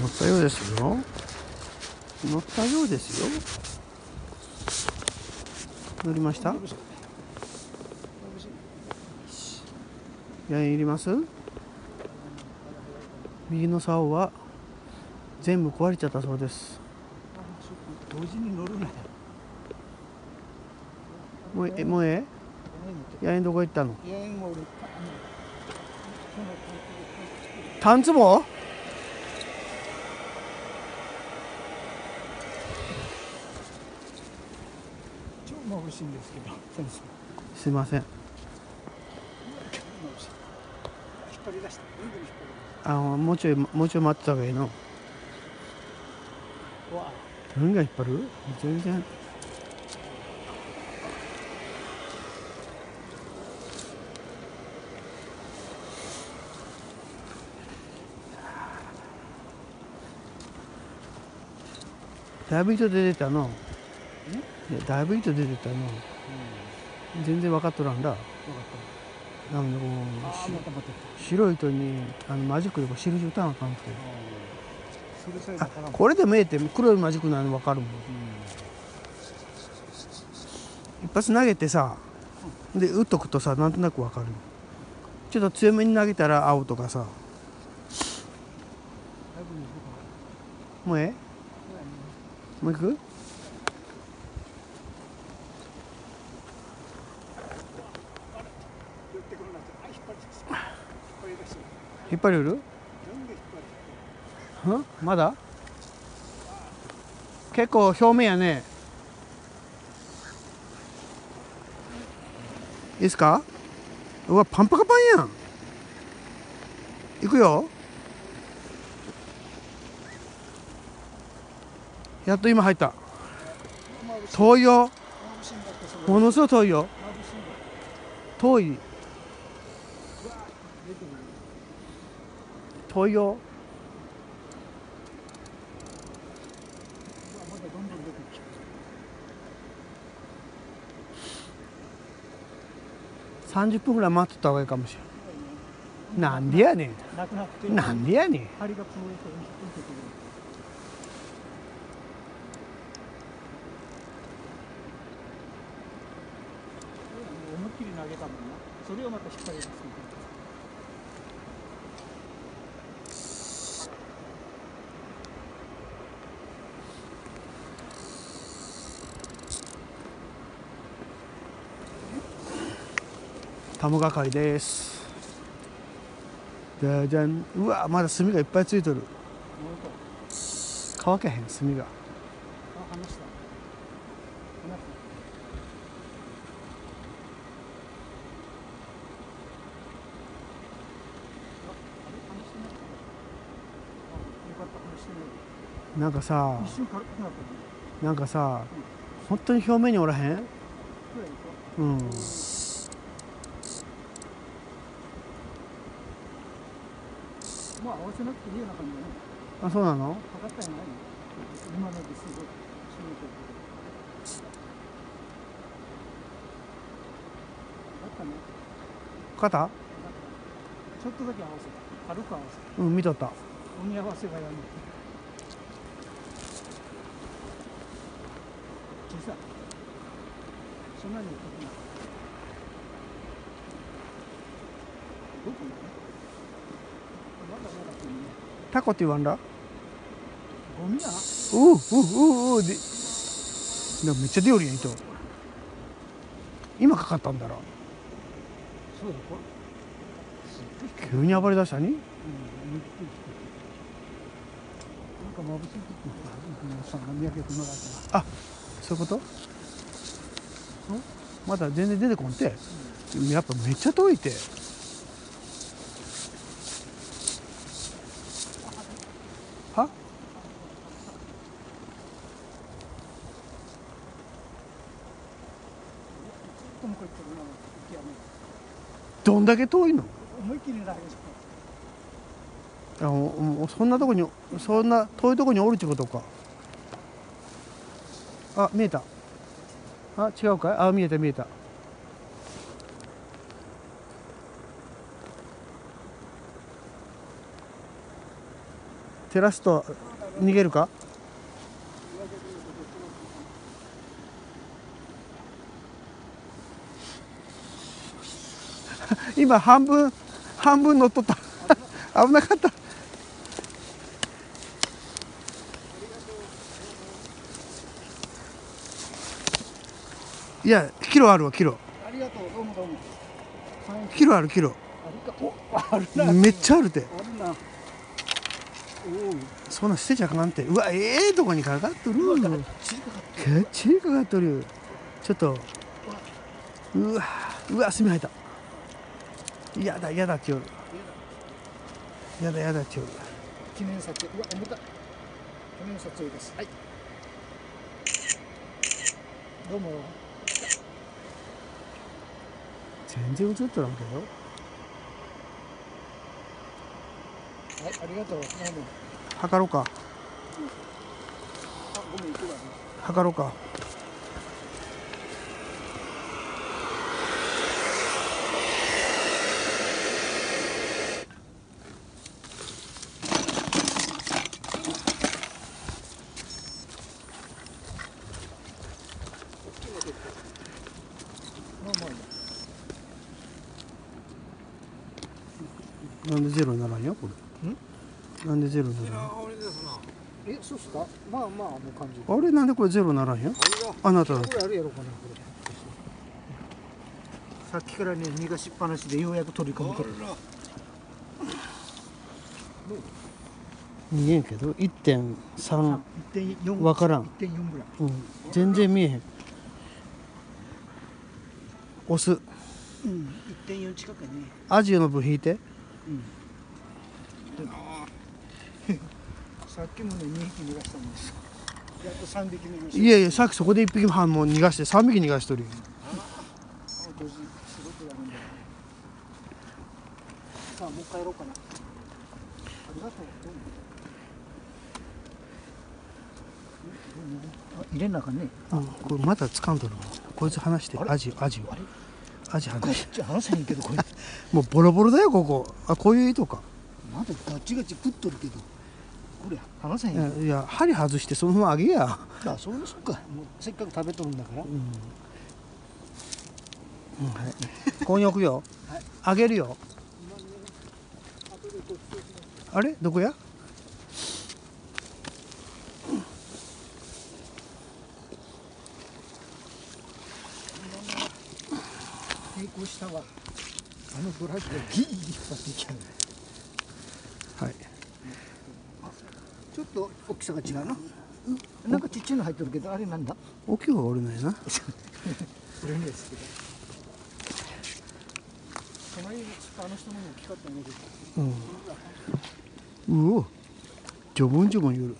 乗ったようですよ。乗ったようですよ。乗りました？やいります？右の竿は全部壊れちゃったそうです。同時に乗るなよもうえもうええ？やえんどこ行ったの？タンツボ超眩しいんですけどすいません。あのもうちょいもうちょい待ってた方がいいの。何が引っ張る？全然。だいぶ糸出てたのだいぶ糸出てたの。全然分かっとらんだ。なのでこう白い糸にあのマジックでこう印打たなあかんくて。あこれで見えて黒いマジックなの分かるもん。一発投げてさで打っとくとさなんとなく分かる。ちょっと強めに投げたら青とかさ。もうええ？もう行く寄ってくるなってあ引っ張り出した引っ張り出した引っ張り売る？なん？まだ？結構表面やね。いいですか？うわパンパカパンやん。行くよ。やっと今入った。遠いよ。ものすごい遠いよ。遠い出てる遠いようわまだどんどん出てきて30分ぐらい待っとった方がいいかもしれんなんでやねんなんでやねん思いっきり投げたもんなそれをまた引っ張り出すみたいなタモ係です。じゃじゃん。うわまだ炭がいっぱいついとる。乾けへん炭が。ないあよかった離してないなんかさ一瞬軽くなったねなんかさ本当に表面におらへん？うん。まあ合わせなくていいような感じだね。あそうなの？測ったんやない今のですごい締めてる。あったね肩？ちょっとだけ合わせた。軽く合わせた。うん見とった。鬼合わせがやめて小さいそんなに大きくない。どこにタコって言わんだ？ゴミやうううううででもめっちゃ出よるやん糸今かかったんだろ？そうだこれ。急に暴れ出したに？うん、なんか眩しい時にさんが三宅君のだかそういうこと？んまだ全然出てこんて。やっぱめっちゃ遠いては？どんだけ遠いの？思いっきり投げちゃあもうもうそんなとこにそんな遠いとこにおるってことか。あ見えた。あ違うかい？あ見えた見えた。照らすと逃げるか？今半分半分乗っとった。危なかった。いやキロあるわキロ。ありがとうどうもどうも。はいキロ。あるキロめっちゃあるて。あるなそんな捨てちゃあかんって。うわええとこにかかっとる。かかっけっちりかかっとる。ちょっと。うわうわ墨入った。やだやだって言うやだやだって言う記念撮影。うわ重た。い記念撮影です。はい。どうも。全然映っとらんけどはいありがとう測ろうか。あごめん測ろうか。なんでゼロにならんよこれ。なんでゼロにならんえそうっすか？まあまああの感じあれなんでこれゼロにならん？よあなただこれあるやろかなこれ。さっきからね逃がしっぱなしでようやく取り込むけど見えんけど1.3 1.4わからん。1.4ぐらい。うん。全然見えへん。押すうん1.4近くね。アジの部引いてさっきもね2匹逃がしたんですやっと3匹逃がしたいやいやさっきそこで1匹半も逃がして3匹逃がしとるよ。さあもう一回やろうかな。ありがとう。どうもあ入れんなあかんね。うん、これまだ掴んどるこいつ離してアジアジをアジこっ離してち話せへんけどこれ もうボロボロだよここ。あこういう糸かまだガチガチ食っとるけどこれ話せへんやいや針外してそのままあげや。あそうですかもうせっかく食べとるんだから。うん、うんはい、ここに置くよ、はい。あげるよ。あれ？どこや？成功したわ。あのドラッグがギーギー引っ張っていきやがるはい。ちょっと大きさが違うな。なんかちっちゃいの入ってるけどあれなんだ？大きい方がおるのやな。俺のですけど。隣にあの人のも大きかったんだけどうん。うお。ジョボンジョボン言うる